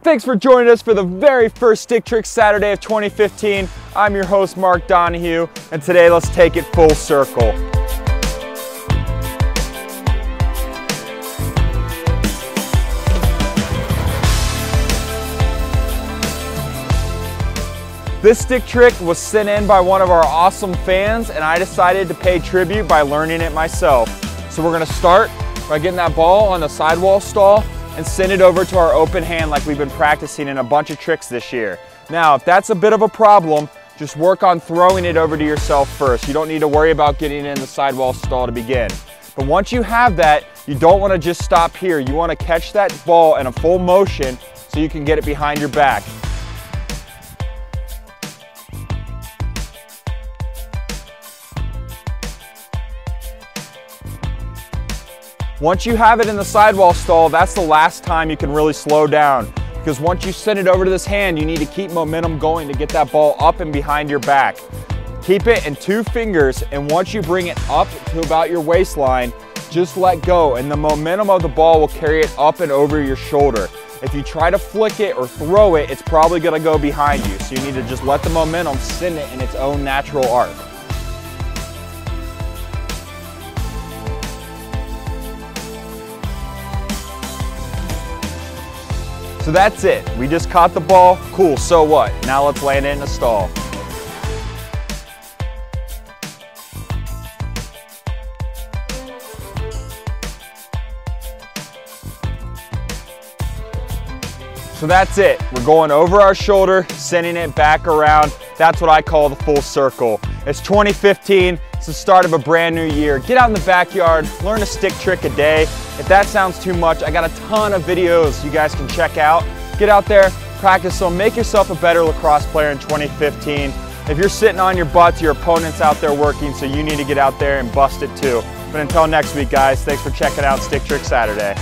Thanks for joining us for the very first Stick Trick Saturday of 2015. I'm your host, Mark Donahue, and today let's take it full circle. This stick trick was sent in by one of our awesome fans and I decided to pay tribute by learning it myself. So we're gonna start by getting that ball on the sidewall stall and send it over to our open hand like we've been practicing in a bunch of tricks this year. Now, if that's a bit of a problem, just work on throwing it over to yourself first. You don't need to worry about getting it in the sidewall stall to begin. But once you have that, you don't wanna just stop here. You wanna catch that ball in a full motion so you can get it behind your back. Once you have it in the sidewall stall, that's the last time you can really slow down. Because once you send it over to this hand, you need to keep momentum going to get that ball up and behind your back. Keep it in two fingers, and once you bring it up to about your waistline, just let go, and the momentum of the ball will carry it up and over your shoulder. If you try to flick it or throw it, it's probably gonna go behind you. So you need to just let the momentum send it in its own natural arc. So that's it. We just caught the ball. Cool, so what? Now let's land it in a stall. So that's it. We're going over our shoulder, sending it back around. That's what I call the full circle. It's 2015. It's the start of a brand new year. Get out in the backyard, learn a stick trick a day. If that sounds too much, I got a ton of videos you guys can check out. Get out there, practice them, make yourself a better lacrosse player in 2015. If you're sitting on your butts, your opponent's out there working, so you need to get out there and bust it too. But until next week, guys, thanks for checking out Stick Trick Saturday.